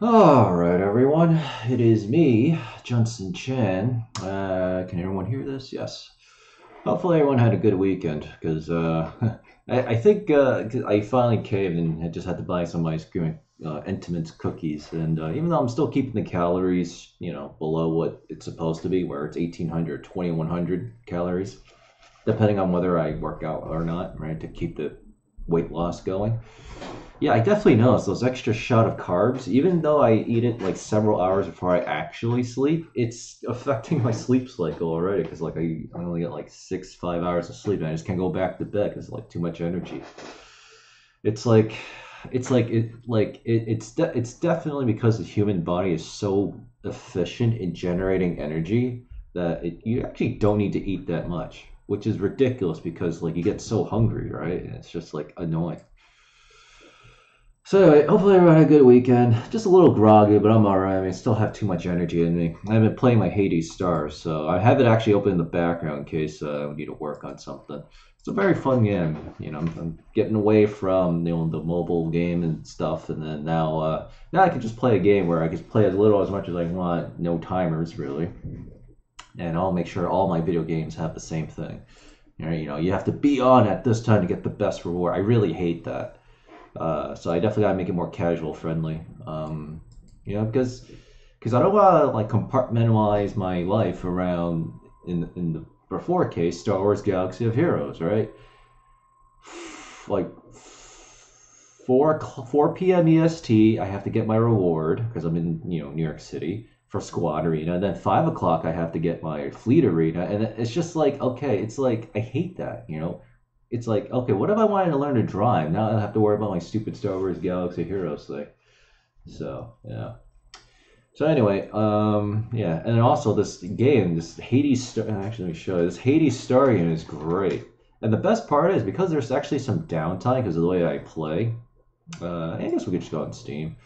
All right, everyone. It is me, Junson Chan. Uh, can everyone hear this? Yes. Hopefully, everyone had a good weekend because uh, I, I think uh, I finally caved and had just had to buy some ice cream, uh, Entenmann's cookies. And uh, even though I'm still keeping the calories, you know, below what it's supposed to be, where it's 1800, 2100 calories, depending on whether I work out or not, right, to keep the weight loss going. Yeah, I definitely notice those extra shot of carbs, even though I eat it like several hours before I actually sleep, it's affecting my sleep cycle already because like I, I only get like six, five hours of sleep and I just can't go back to bed because like too much energy. It's like it's like it like it, it's de- it's definitely because the human body is so efficient in generating energy that it, you actually don't need to eat that much, which is ridiculous because like you get so hungry, right? And it's just like annoying. So anyway, hopefully everyone had a good weekend. Just a little groggy, but I'm alright. I mean, still have too much energy in me. I've been playing my Hades Stars, so I have it actually open in the background in case uh, I need to work on something. It's a very fun game. You know, I'm, I'm getting away from you know the mobile game and stuff, and then now uh, now I can just play a game where I can play as little as much as I want, no timers really, and I'll make sure all my video games have the same thing. You know, you have to be on at this time to get the best reward. I really hate that. Uh, so I definitely gotta make it more casual friendly. Um, you know, because because I don't want to like compartmentalize my life around in in the before case Star Wars Galaxy of Heroes, right? Like four four p.m. EST, I have to get my reward because I'm in you know New York City for Squad Arena. And then five o'clock, I have to get my Fleet Arena, and it's just like okay, it's like I hate that, you know it's like, okay, what if I wanted to learn to drive? Now I have to worry about my stupid Star Wars Galaxy Heroes thing. So, yeah. So anyway, um, yeah, and also this game, this Hades Star. Actually, let me show you. This Hades Star game is great, and the best part is because there's actually some downtime because of the way I play. Uh, I guess we could just go on Steam.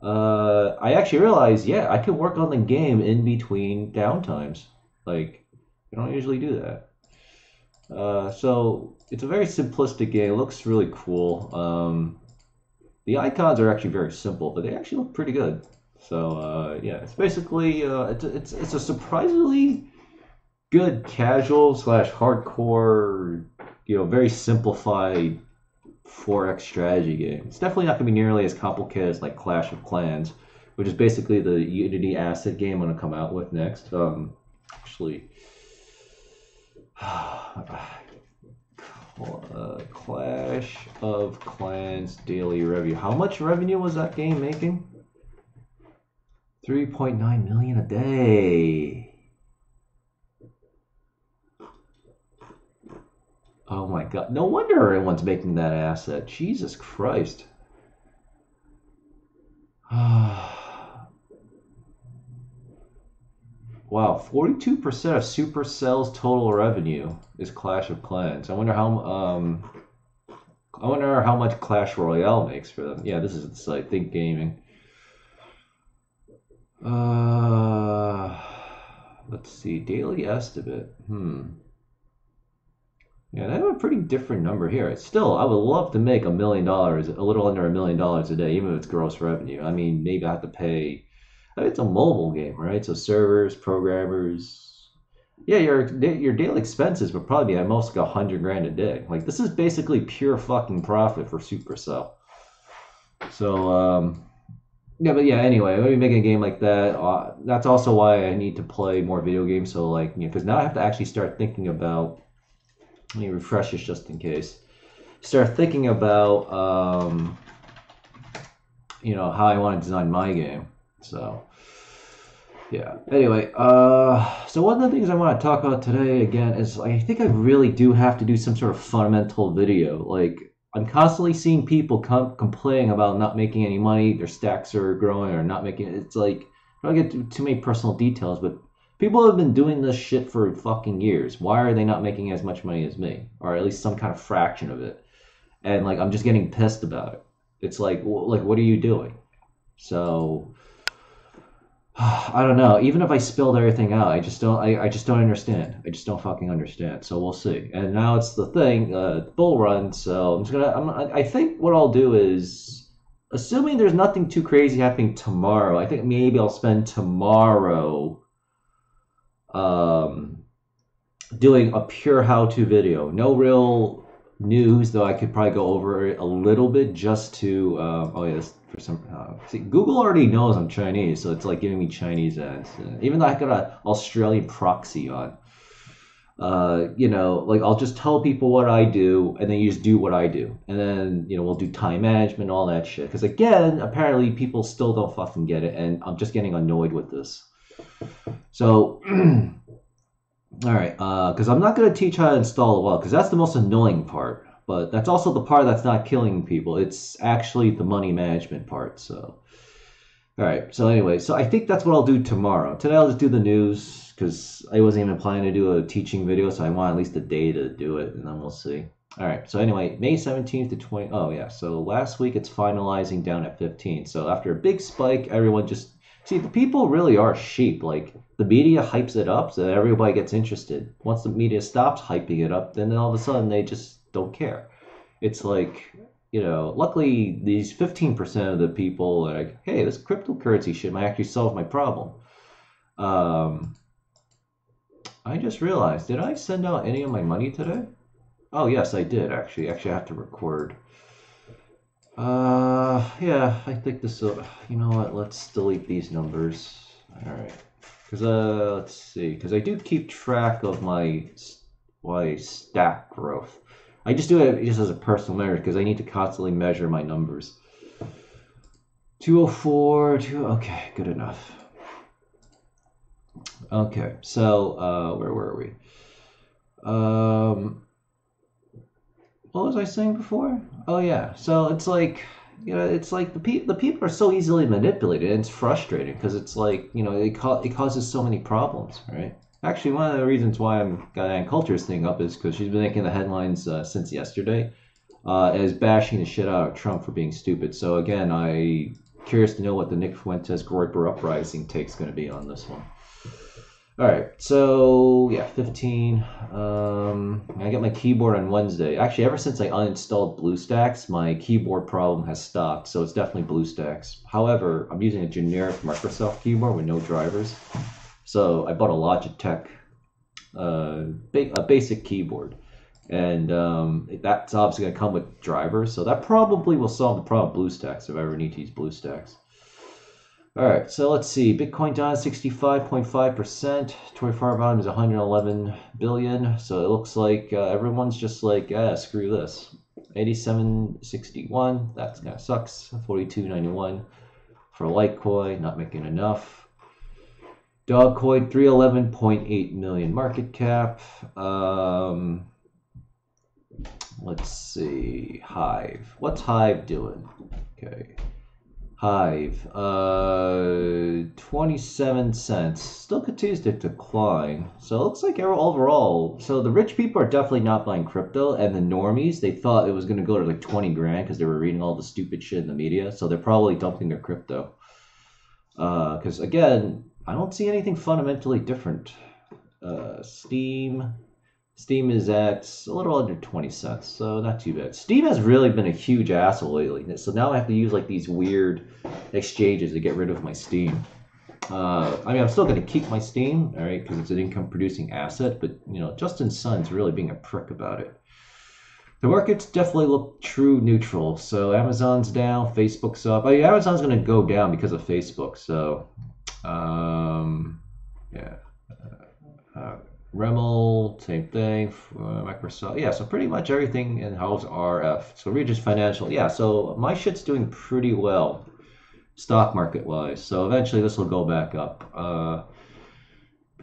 Uh, I actually realized, yeah, I can work on the game in between downtimes. Like, I don't usually do that. Uh, so it's a very simplistic game. It looks really cool. Um, the icons are actually very simple, but they actually look pretty good. So uh, yeah, it's basically uh, it's, a- it's it's a surprisingly good casual slash hardcore, you know, very simplified 4X strategy game. It's definitely not going to be nearly as complicated as like Clash of Clans, which is basically the Unity asset game I'm going to come out with next. Um, actually, uh, Clash of Clans daily revenue. How much revenue was that game making? 3.9 million a day. Oh my god. No wonder everyone's making that asset. Jesus Christ. Wow, 42% of Supercell's total revenue is Clash of Clans. I wonder how um I wonder how much Clash Royale makes for them. Yeah, this is the site, Think Gaming. Uh let's see, daily estimate. Hmm. Yeah, they have a pretty different number here. Still, I would love to make a million dollars, a little under a million dollars a day, even if it's gross revenue. I mean, maybe I have to pay. It's a mobile game, right? So servers, programmers. Yeah, your your daily expenses would probably be at most like a hundred grand a day. Like this is basically pure fucking profit for Supercell. So um, yeah, but yeah. Anyway, when you make a game like that, uh, that's also why I need to play more video games. So like, you know, because now I have to actually start thinking about let me refresh this just in case. Start thinking about um, you know how I want to design my game. So yeah. Anyway, uh, so one of the things I want to talk about today again is I think I really do have to do some sort of fundamental video. Like I'm constantly seeing people com- complaining about not making any money, their stacks are growing or not making. It's like I don't get too, many personal details, but people have been doing this shit for fucking years. Why are they not making as much money as me, or at least some kind of fraction of it? And like I'm just getting pissed about it. It's like, like what are you doing? So I don't know. Even if I spilled everything out, I just don't. I, I just don't understand. I just don't fucking understand. So we'll see. And now it's the thing, uh, bull run. So I'm just gonna. I'm, I I think what I'll do is assuming there's nothing too crazy happening tomorrow, I think maybe I'll spend tomorrow um, doing a pure how-to video. No real news, though I could probably go over it a little bit just to. Uh, oh yes, for some. Uh, see, Google already knows I'm Chinese, so it's like giving me Chinese ads. Uh, even though I got an Australian proxy on. Uh, you know, like I'll just tell people what I do, and then you just do what I do, and then you know we'll do time management, all that shit. Because again, apparently people still don't fucking get it, and I'm just getting annoyed with this. So, all right, because uh, I'm not gonna teach how to install a well, because that's the most annoying part. But that's also the part that's not killing people. It's actually the money management part. So, all right. So anyway, so I think that's what I'll do tomorrow. Today I'll just do the news because I wasn't even planning to do a teaching video, so I want at least a day to do it, and then we'll see. All right, so anyway, May 17th to 20. Oh, yeah, so last week it's finalizing down at 15. So after a big spike, everyone just. See, the people really are sheep. Like, the media hypes it up so that everybody gets interested. Once the media stops hyping it up, then all of a sudden they just don't care. It's like, you know, luckily these 15% of the people are like, hey, this cryptocurrency shit might actually solve my problem. Um, I just realized, did I send out any of my money today? Oh, yes, I did, actually. Actually, I have to record. Uh, yeah, I think this will, you know what, let's delete these numbers. All right. Because, uh, let's see, because I do keep track of my, my stack growth. I just do it just as a personal measure because I need to constantly measure my numbers. 204, 2, okay, good enough. Okay, so uh, where were we? Um, what was I saying before? Oh yeah, so it's like you know, it's like the pe- the people are so easily manipulated, and it's frustrating because it's like you know it ca- it causes so many problems, right? Actually, one of the reasons why I'm got Ann Coulter's thing up is because she's been making the headlines uh, since yesterday, uh, as bashing the shit out of Trump for being stupid. So again, I curious to know what the Nick Fuentes Groyper uprising take's going to be on this one. All right, so yeah, 15. Um, I get my keyboard on Wednesday. Actually, ever since I uninstalled BlueStacks, my keyboard problem has stopped, so it's definitely BlueStacks. However, I'm using a generic Microsoft keyboard with no drivers. So I bought a Logitech, uh, ba- a basic keyboard, and um, that's obviously going to come with drivers. So that probably will solve the problem of BlueStacks if I ever need to use BlueStacks. All right, so let's see. Bitcoin down 65.5%. 24 hour volume is 111 billion. So it looks like uh, everyone's just like, ah, screw this. 87.61. That kind of sucks. 42.91 for Litecoin, not making enough. Dogcoin 311.8 million market cap. Um, let's see. Hive. What's Hive doing? Okay. Hive, uh, 27 cents. Still continues to decline. So it looks like overall, so the rich people are definitely not buying crypto, and the normies, they thought it was going to go to like 20 grand because they were reading all the stupid shit in the media. So they're probably dumping their crypto. Uh because uh, again, I don't see anything fundamentally different. Uh, Steem, Steem is at a little under 20 cents, so not too bad. Steem has really been a huge asshole lately, so now I have to use like these weird exchanges to get rid of my Steem. Uh, I mean, I'm still going to keep my Steem, all right, because it's an income producing asset, but you know, Justin Sun's really being a prick about it. The markets definitely look true neutral. So Amazon's down, Facebook's up. Oh, yeah, Amazon's going to go down because of Facebook. So, um, yeah. Uh, REML, same thing. Uh, Microsoft, yeah. So pretty much everything in house RF. So Regis Financial, yeah. So my shit's doing pretty well, stock market wise. So eventually this will go back up. Uh,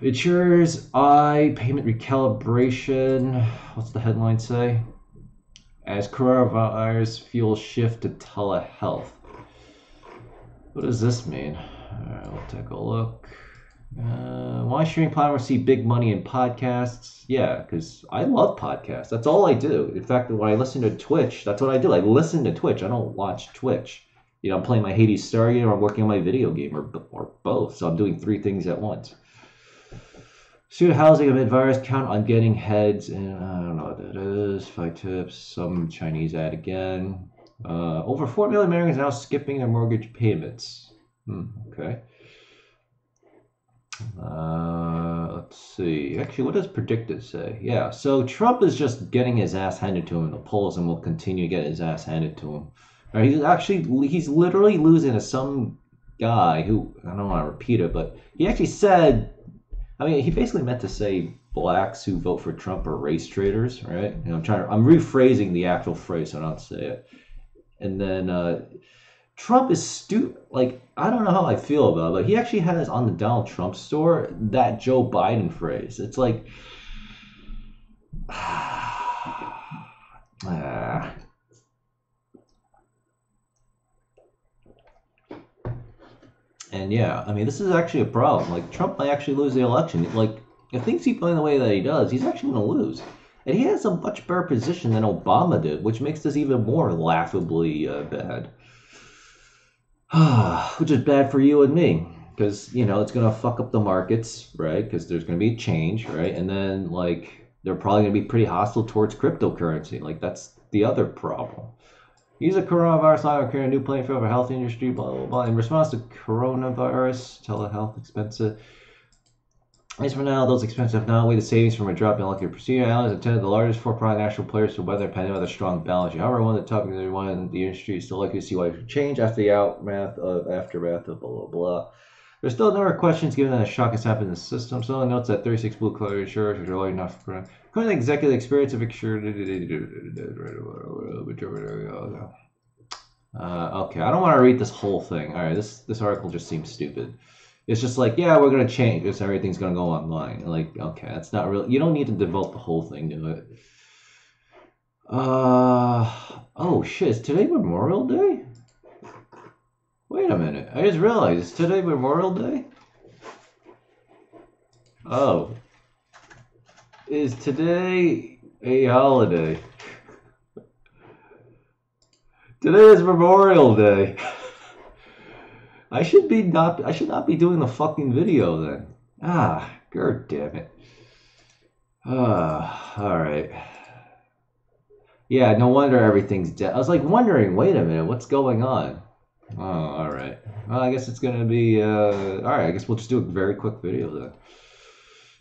Insurers I payment recalibration. What's the headline say? As coronavirus fuels shift to telehealth. What does this mean? All right, we'll take a look. Uh, why streaming platforms see big money in podcasts? Yeah, because I love podcasts. That's all I do. In fact, when I listen to Twitch, that's what I do. I listen to Twitch. I don't watch Twitch. You know, I'm playing my Hades Star game or I'm working on my video game or, or both. So I'm doing three things at once. Student housing amid virus count on getting heads and I don't know what that is. Five tips. Some Chinese ad again. Uh, over 4 million Americans now skipping their mortgage payments. Hmm, okay. Uh, let's see. Actually, what does PredictIt say? Yeah, so Trump is just getting his ass handed to him in the polls and will continue to get his ass handed to him. Right, he's actually, he's literally losing to some guy who, I don't want to repeat it, but he actually said, I mean, he basically meant to say blacks who vote for Trump are race traitors, right? Know, I'm trying to, I'm rephrasing the actual phrase so I don't say it. And then, uh, Trump is stupid. Like, I don't know how I feel about it, but he actually has on the Donald Trump store that Joe Biden phrase. It's like, ah. And yeah, I mean, this is actually a problem. Like, Trump might actually lose the election. Like, if things keep going the way that he does, he's actually going to lose. And he has a much better position than Obama did, which makes this even more laughably uh, bad. which is bad for you and me because you know it's to fuck up the markets right? Because there's to be a change right? And then like they're probably to be pretty hostile towards cryptocurrency. Like that's the other problem. Use a coronavirus law to create a new playing field for health industry blah blah blah. In response to coronavirus telehealth expensive as for now, those expenses have not outweighed the savings from a drop in elective procedure. Allen attended the largest four-pronged national players to weather the pandemic with a strong balance. However, one of the topics that in the industry is still likely to see wide change after the aftermath of aftermath of blah blah blah. There's still a number of questions given that a shock has happened in the system. So notes that 36 blue collar insurers are large enough for current executive experience of insured. Uh, okay, I don't want to read this whole thing. All right, this this article just seems stupid. It's just like, yeah, we're gonna change because everything's gonna go online. Like, okay, that's not real. You don't need to devote the whole thing to it. Uh oh shit! Is today Memorial Day? Wait a minute! I just realized is today Memorial Day. Oh, is today a holiday? Today is Memorial Day. I should be not. I should not be doing the fucking video then. Ah, god damn it. Ah, all right. Yeah, no wonder everything's dead. I was like wondering, wait a minute, what's going on? Oh, all right. Well, I guess it's gonna be. Uh, all right. I guess we'll just do a very quick video then.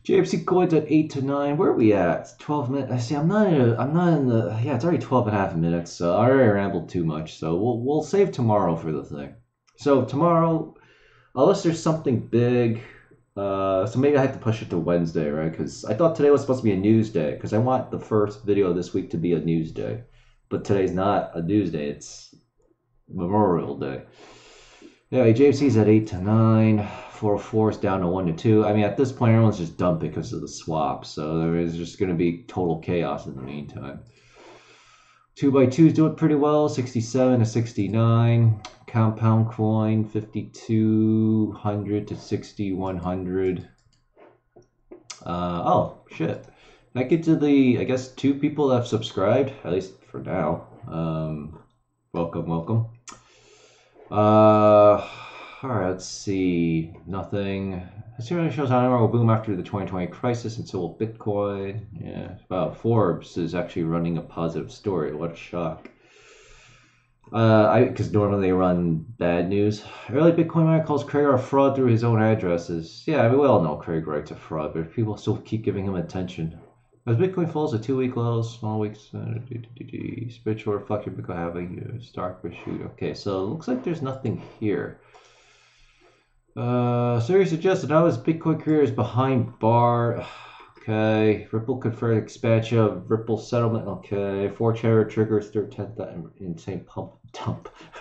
JMC coins at eight to nine. Where are we at? Twelve minutes. I see. I'm not in. A, I'm not in the. Yeah, it's already 12 and a half minutes. So I already rambled too much. So we'll we'll save tomorrow for the thing. So tomorrow, unless there's something big, uh, so maybe I have to push it to Wednesday, right? Because I thought today was supposed to be a news day. Because I want the first video this week to be a news day, but today's not a news day. It's Memorial Day. Yeah, JMC's at eight to nine. Four four is down to one to two. I mean, at this point, everyone's just dumping because of the swap. So there is just going to be total chaos in the meantime. Two by twos do it pretty well. Sixty-seven to sixty-nine compound coin 5200 to 6100 uh, oh shit. That get to the i guess two people that have subscribed at least for now. Um, welcome welcome. Uh, all right let's see nothing History shows how will boom after the 2020 crisis, and so will Bitcoin. Yeah, wow. Forbes is actually running a positive story. What a shock. Uh, I because normally they run bad news. Early Bitcoin miner calls Craig a fraud through his own addresses. Yeah, I mean, we all know Craig Wright's a fraud, but people still keep giving him attention. As Bitcoin falls to two-week lows, small weeks, uh, spiritual reflection, Bitcoin halving uh, stark. Okay, so it looks like there's nothing here. Uh, Siri suggested how his Bitcoin career is behind bar. Okay. Ripple confirmed expansion of Ripple settlement. Okay. 4chan triggers third tenth insane pump dump.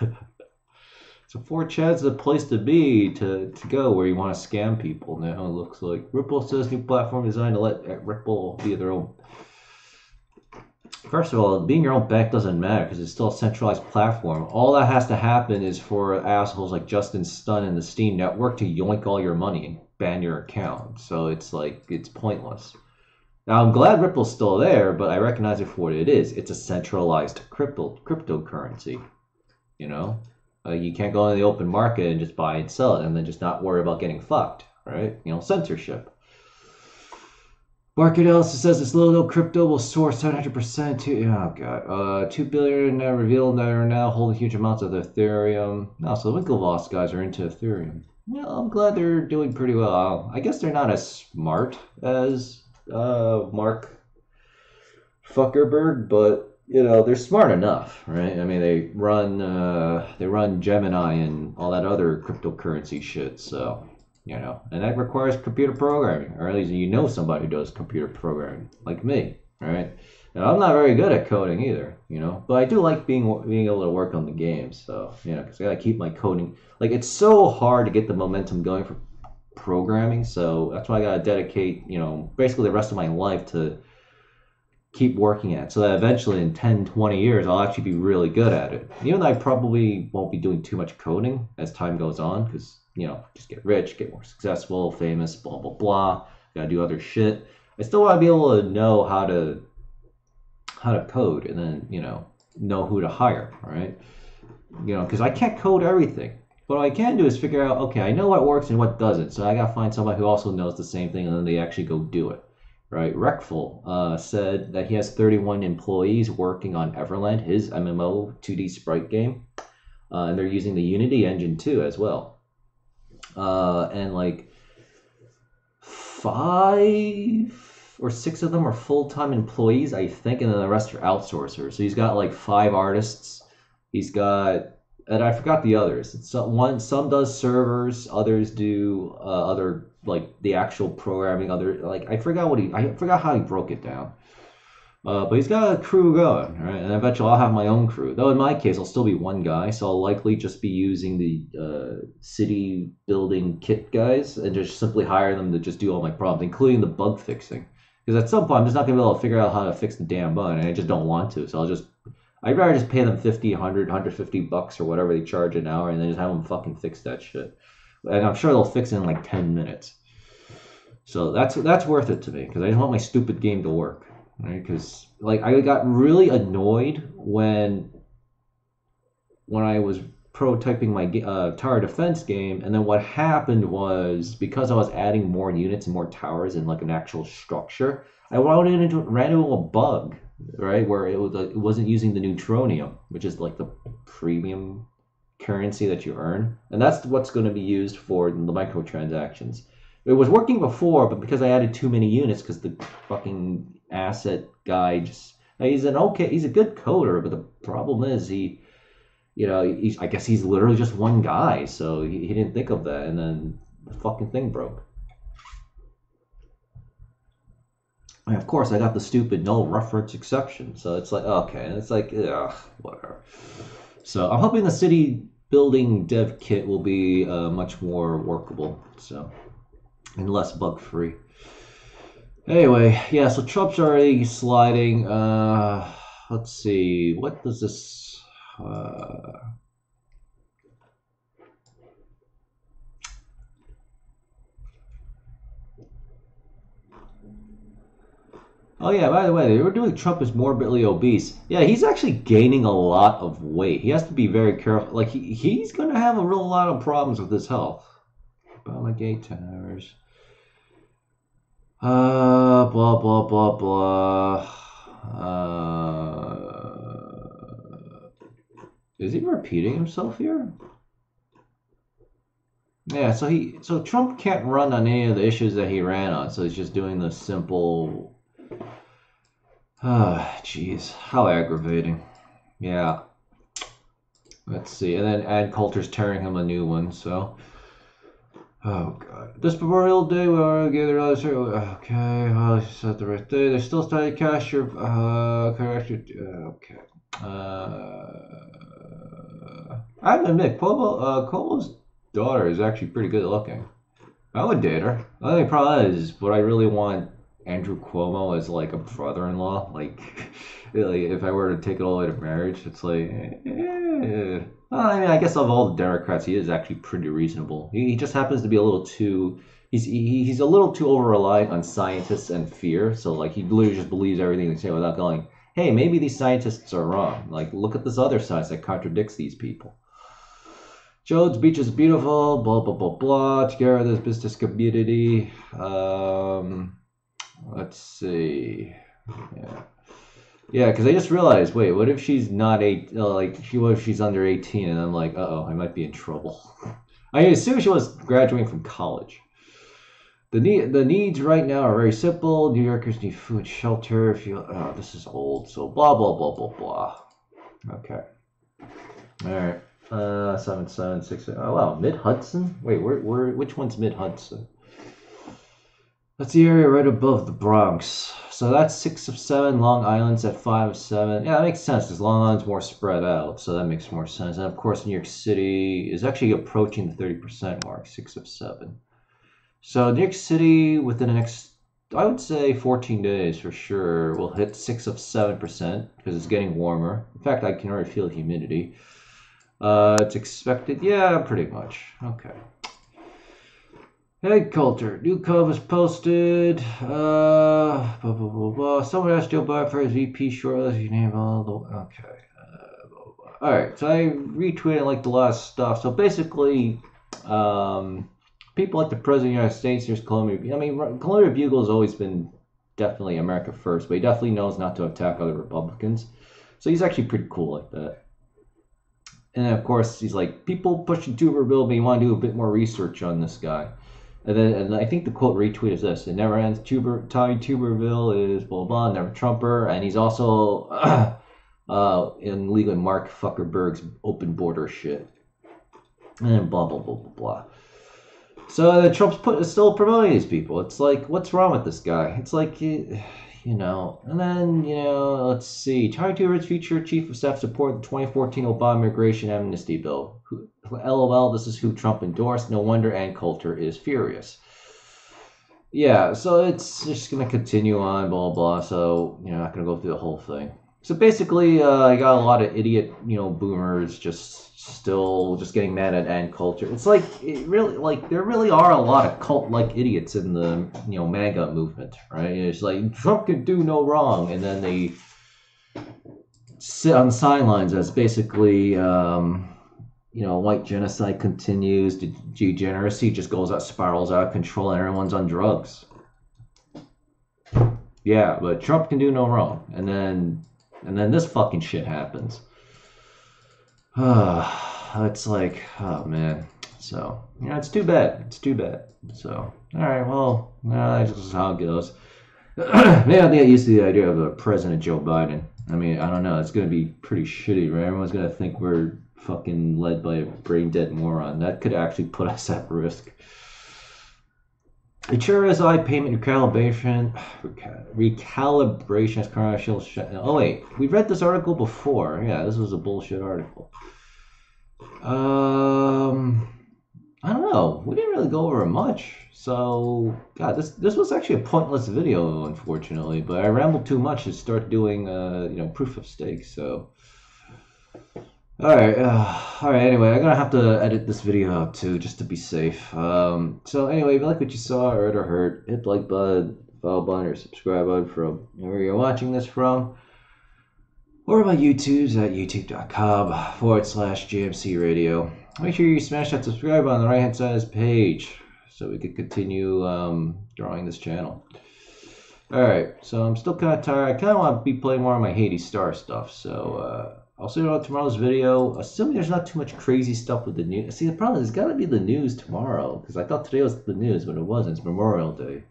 so 4chan's the place to be to, to go where you want to scam people now. It looks like Ripple says new platform designed to let Ripple be their own. First of all, being your own bank doesn't matter because it's still a centralized platform. All that has to happen is for assholes like Justin Sun and the Steem network to yoink all your money and ban your account. So it's like it's pointless. Now I'm glad Ripple's still there, but I recognize it for what it is. It's a centralized crypto cryptocurrency. You know, uh, you can't go in the open market and just buy and sell it, and then just not worry about getting fucked, right? You know, censorship. Market analysis says this little crypto will soar 700% to, oh god, uh, 2 billion uh, revealed that are now holding huge amounts of Ethereum. No, so the Winklevoss guys are into Ethereum. Yeah, I'm glad they're doing pretty well. I guess they're not as smart as uh, Mark Fuckerberg, but you know they're smart enough, right? I mean, they run uh, they run Gemini and all that other cryptocurrency shit, so you know, and that requires computer programming, or at least you know somebody who does computer programming, like me, right? And I'm not very good at coding either, you know, but I do like being being able to work on the games. So you know, because I gotta keep my coding. Like it's so hard to get the momentum going for programming, so that's why I gotta dedicate, you know, basically the rest of my life to keep working at, so that eventually in 10, 20 years I'll actually be really good at it. Even though I probably won't be doing too much coding as time goes on, because you know, just get rich, get more successful, famous, blah blah blah. Gotta do other shit. I still want to be able to know how to how to code, and then you know know who to hire, right? You know, because I can't code everything. But what I can do is figure out, okay, I know what works and what doesn't. So I gotta find somebody who also knows the same thing, and then they actually go do it right? Reckful uh, said that he has 31 employees working on Everland, his MMO 2D sprite game, uh, and they're using the Unity engine too as well uh, and like five or six of them are full-time employees, I think, and then the rest are outsourcers. So he's got like five artists. He's got, and I forgot the others. Some one, some does servers, others do uh, other like the actual programming. Other like I forgot what he, I forgot how he broke it down. Uh, but he's got a crew going, right? And eventually I'll have my own crew. Though in my case, I'll still be one guy, so I'll likely just be using the uh, city building kit guys and just simply hire them to just do all my problems, including the bug fixing. Because at some point, I'm just not going to be able to figure out how to fix the damn bug, and I just don't want to. So I'll just, I'd rather just pay them 50, 100, 150 bucks or whatever they charge an hour, and then just have them fucking fix that shit. And I'm sure they'll fix it in like 10 minutes. So that's that's worth it to me because I just want my stupid game to work right? Because like I got really annoyed when when I was prototyping my uh, tower defense game, and then what happened was because I was adding more units and more towers in like an actual structure, I ran into ran into a bug, right, where it was it wasn't using the neutronium, which is like the premium currency that you earn, and that's what's going to be used for the microtransactions. It was working before, but because I added too many units, because the fucking asset guy just he's an okay he's a good coder but the problem is he you know he's i guess he's literally just one guy so he, he didn't think of that and then the fucking thing broke. And of course i got the stupid null reference exception so it's like okay and it's like yeah whatever. So i'm hoping the city building dev kit will be uh, much more workable so and less bug free Anyway, yeah, so Trump's already sliding. Uh, let's see, what does this? Uh, Oh yeah, by the way, they were doing Trump is morbidly obese. Yeah, he's actually gaining a lot of weight. He has to be very careful. Like he, he's gonna have a real lot of problems with his health. Obama gay towers. Uh, blah, blah, blah, blah. Uh, is he repeating himself here? Yeah, so he so Trump can't run on any of the issues that he ran on, so he's just doing the simple. Ah, jeez, how aggravating. Yeah. Let's see, and then Ann Coulter's tearing him a new one, so. Oh god. This Memorial Day, we are circle Okay, well, set the right day. They're still starting to cash your uh. Uh, okay. Uh, I have to admit, Cuomo, uh, daughter is actually pretty good looking. I would date her. The only problem is, but I really want Andrew Cuomo as like a brother-in-law. Like, if I were to take it all the way to marriage, it's like. Eh. Well, I mean, I guess of all the Democrats, he is actually pretty reasonable. He, he just happens to be a little too. He's he, he's a little too over reliant on scientists and fear. So like he literally just believes everything they say without going, "Hey, maybe these scientists are wrong." Like look at this other science that contradicts these people. Jones Beach is beautiful. Blah blah blah blah. Together, this business community. Um, let's see. Yeah. Yeah, because I just realized, wait, what if she's not eight? Uh, like, she what if she's under eighteen? And I'm like, uh oh, I might be in trouble. I assume she was graduating from college. The need, the needs right now are very simple. New Yorkers need food, shelter. If you, oh, this is old, so blah blah blah blah blah. Okay. All right. Uh, seven seven six. Oh wow, Mid Hudson. Wait, where where? Which one's Mid Hudson? That's the area right above the Bronx. So that's six of seven. Long Island's at five of seven. Yeah, that makes sense because Long Island's more spread out, so that makes more sense. And of course, New York City is actually approaching the thirty percent mark, six of seven. So New York City within the next, I would say, fourteen days for sure, will hit six of seven percent because it's getting warmer. In fact, I can already feel the humidity. Uh, it's expected, yeah, pretty much. Okay. Hey, Coulter, new cover is posted. Uh, blah, blah, blah, blah. Someone asked Joe Biden for his VP shortlist. You name all the. Okay. Uh, blah, blah. All right. So I retweeted like the last stuff. So basically, um, people like the President of the United States, there's Columbia. I mean, Columbia Bugle has always been definitely America first, but he definitely knows not to attack other Republicans. So he's actually pretty cool like that. And then, of course, he's like, people pushing Tuberville, but you want to do a bit more research on this guy. And then and I think the quote retweet is this: "It never ends." Tuber Tommy Tuberville is blah blah, never Trumper, and he's also uh, in legal Mark Zuckerberg's open border shit, and blah blah blah blah blah. So the Trump's put still promoting these people. It's like, what's wrong with this guy? It's like, you know. And then you know, let's see. Tommy Tuber's future chief of staff support the 2014 Obama immigration amnesty bill. Who, LOL, this is who Trump endorsed. No wonder Ann Coulter is furious. Yeah, so it's just going to continue on, blah, blah. So, you know, not going to go through the whole thing. So basically, uh, I got a lot of idiot, you know, boomers just still just getting mad at Ann Coulter. It's like, it really, like, there really are a lot of cult like idiots in the, you know, MAGA movement, right? It's like, Trump can do no wrong. And then they sit on sidelines as basically, um, you know, white genocide continues, degeneracy just goes out, spirals out of control, and everyone's on drugs. Yeah, but Trump can do no wrong, and then, and then this fucking shit happens. Ah, it's like, oh man. So, you know, it's too bad. It's too bad. So, all right, well, that's just how it goes. Maybe I get used to the idea of a President Joe Biden. I mean, I don't know. It's going to be pretty shitty, right? Everyone's going to think we're fucking led by a brain dead moron. That could actually put us at risk. HRSI payment recalibration, recalibration as commercial. Oh wait, we read this article before. Yeah, this was a bullshit article. Um, I don't know. We didn't really go over much. So, God, this this was actually a pointless video, unfortunately. But I rambled too much to start doing, uh, you know, proof of stake. So, all right, uh, all right. Anyway, I'm gonna have to edit this video out too, just to be safe. Um, so anyway, if you like what you saw, read, or heard, hit the like button, follow button, or subscribe button from where you're watching this from, or my YouTube's at youtube.com forward slash GMC Radio. Make sure you smash that subscribe button on the right hand side of this page, so we can continue um, drawing this channel. All right, so I'm still kind of tired. I kind of want to be playing more of my Hades Star stuff, so. Uh, I'll see you on tomorrow's video. Assuming there's not too much crazy stuff with the news. See, the problem is, it's got to be the news tomorrow because I thought today was the news, but it wasn't. It's Memorial Day.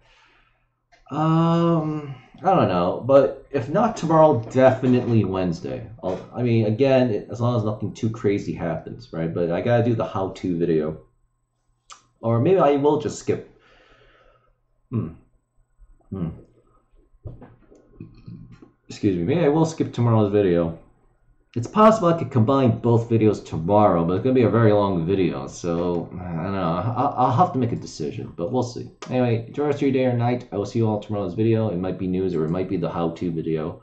Um, I don't know, but if not tomorrow, definitely Wednesday. I'll, I mean, again, as long as nothing too crazy happens, right? But I gotta do the how-to video, or maybe I will just skip. Hmm. Hmm. Excuse me. Maybe I will skip tomorrow's video it's possible I could combine both videos tomorrow, but it's going to be a very long video, so I don't know. I'll, I'll have to make a decision, but we'll see. Anyway, enjoy the rest your day or night. I will see you all tomorrow's video. It might be news or it might be the how-to video.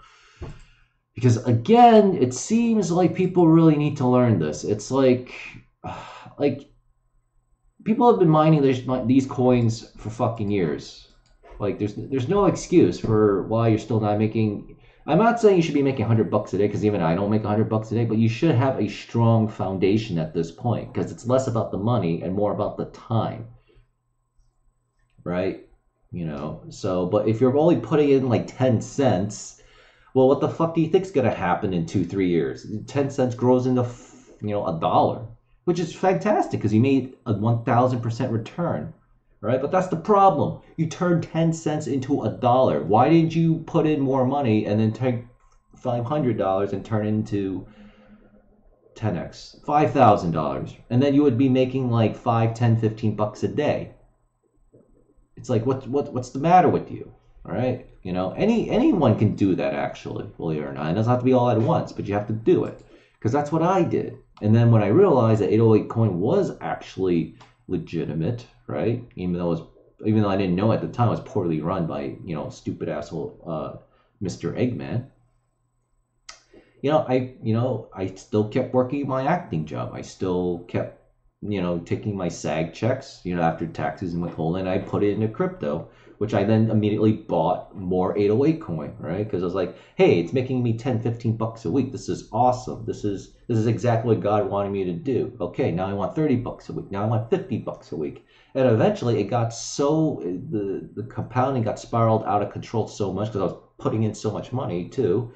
Because again, it seems like people really need to learn this. It's like, like, people have been mining these, these coins for fucking years. Like, there's there's no excuse for why you're still not making I'm not saying you should be making 100 bucks a day because even I don't make 100 bucks a day, but you should have a strong foundation at this point because it's less about the money and more about the time. Right? you know. So, but if you're only putting in like 10 cents, well, what the fuck do you think's gonna happen in two, three years? 10 cents grows into, you know, a dollar, which is fantastic because you made a 1000% return, right? But that's the problem. You turned 10 cents into a dollar. Why didn't you put in more money and then take $500 and turn into 10x, $5,000. And then you would be making like 5, 10, 15 bucks a day. It's like, what, what, what's the matter with you? All right. You know, any anyone can do that actually, believe it or not. It doesn't have to be all at once, but you have to do it. Because that's what I did. And then when I realized that 808 coin was actually legitimate, right? Even though it was even though I didn't know at the time it was poorly run by, you know, stupid asshole uh, Mr. Eggman you know, I you know I still kept working my acting job. I still kept you know taking my SAG checks. You know, after taxes and withholding, I put it into crypto, which I then immediately bought more 808 coin, right? Because I was like, hey, it's making me 10, 15 bucks a week. This is awesome. This is this is exactly what God wanted me to do. Okay, now I want 30 bucks a week. Now I want 50 bucks a week. And eventually it got so the the compounding got spiraled out of control so much because I was putting in so much money too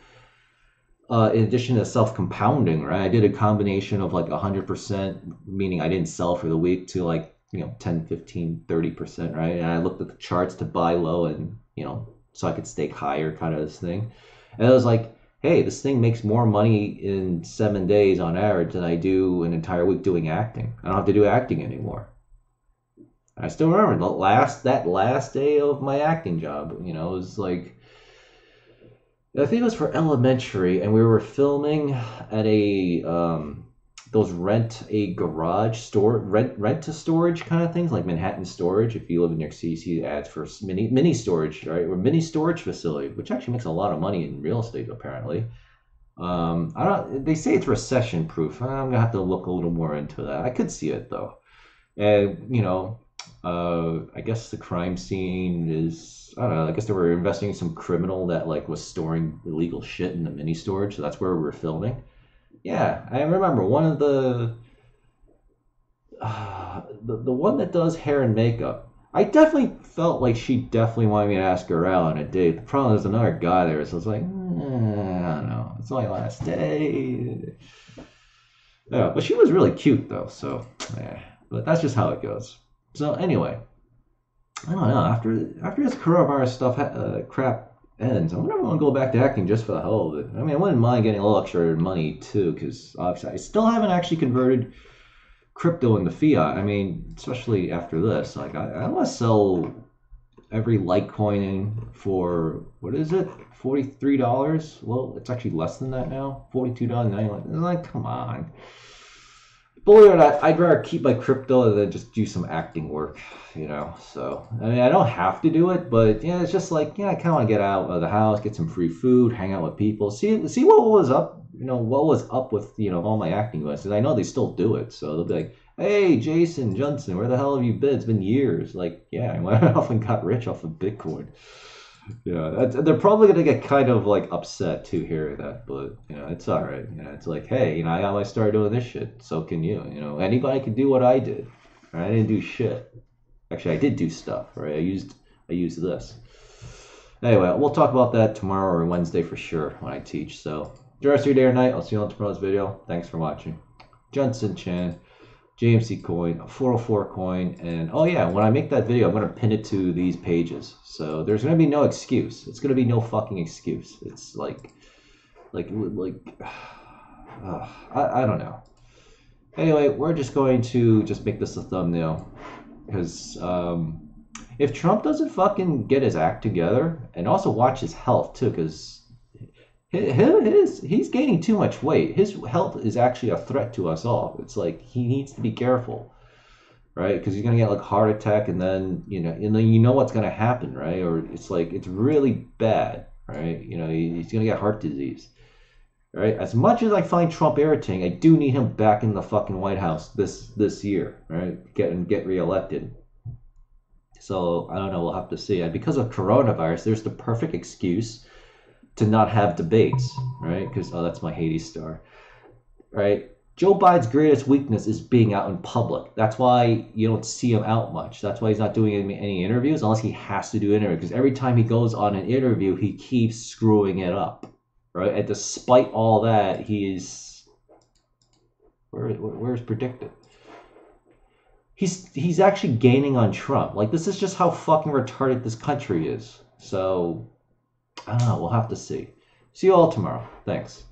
uh, in addition to self compounding, right? I did a combination of like 100%, meaning I didn't sell for the week, to like, you know, 10, 15, 30%, right? And I looked at the charts to buy low and, you know, so I could stake higher kind of this thing. And I was like, hey, this thing makes more money in seven days on average than I do an entire week doing acting. I don't have to do acting anymore. I still remember the last that last day of my acting job, you know, it was like I think it was for elementary, and we were filming at a um, those rent a garage store rent rent to storage kind of things like Manhattan Storage. If you live in New York City, you see ads for mini mini storage, right? Or mini storage facility, which actually makes a lot of money in real estate apparently. Um, I don't. They say it's recession proof. I'm gonna have to look a little more into that. I could see it though, and you know, uh, I guess the crime scene is I don't know. I guess they were investigating some criminal that like was storing illegal shit in the mini storage. So that's where we were filming. Yeah, I remember one of the uh, the the one that does hair and makeup. I definitely felt like she definitely wanted me to ask her out on a date. The problem is another guy there, so it's like mm, I don't know. It's my last day. Yeah, but she was really cute though. So yeah, but that's just how it goes. So anyway, I don't know. After after this coronavirus stuff uh, crap ends, I wonder if I want to go back to acting just for the hell of it. I mean, I wouldn't mind getting a little extra money too, because obviously I still haven't actually converted crypto into fiat. I mean, especially after this, like I, I want to sell every Litecoin for what is it? Forty three dollars. Well, it's actually less than that now. Forty two dollars ninety one. Like, come on believe it or not, I'd rather keep my crypto than just do some acting work, you know. So I mean, I don't have to do it, but yeah, it's just like yeah, I kind of want to get out of the house, get some free food, hang out with people, see see what was up, you know, what was up with you know all my acting lessons. I know they still do it, so they'll be like, hey, Jason Johnson, where the hell have you been? It's been years. Like, yeah, I went off and got rich off of Bitcoin yeah, they're probably gonna get kind of like upset to hear that, but you know, it's all right. You know, it's like, hey, you know, I got my start doing this shit, so can you. You know, anybody can do what I did. Right? I didn't do shit. Actually, I did do stuff. Right? I used I used this. Anyway, we'll talk about that tomorrow or Wednesday for sure when I teach. So, the rest of your day or night. I'll see you on tomorrow's video. Thanks for watching. Junson Chan. JMC coin, 404 coin, and oh yeah, when I make that video, I'm gonna pin it to these pages. So there's gonna be no excuse. It's gonna be no fucking excuse. It's like, like, like, uh, I, I don't know. Anyway, we're just going to just make this a thumbnail because um, if Trump doesn't fucking get his act together and also watch his health too, because his, he's gaining too much weight. His health is actually a threat to us all. It's like he needs to be careful, right? Because he's gonna get like heart attack, and then you know, and then you know what's gonna happen, right? Or it's like it's really bad, right? You know, he's gonna get heart disease, right? As much as I find Trump irritating, I do need him back in the fucking White House this this year, right? Get and get reelected. So I don't know. We'll have to see. And because of coronavirus, there's the perfect excuse to not have debates, right? Because oh, that's my Hades star, right? Joe Biden's greatest weakness is being out in public. That's why you don't see him out much. That's why he's not doing any, any interviews unless he has to do interviews. Because every time he goes on an interview, he keeps screwing it up, right? And despite all that, he's where, where's PredictIt? He's he's actually gaining on Trump. Like this is just how fucking retarded this country is. So I. We'll have to see. See you all tomorrow. Thanks.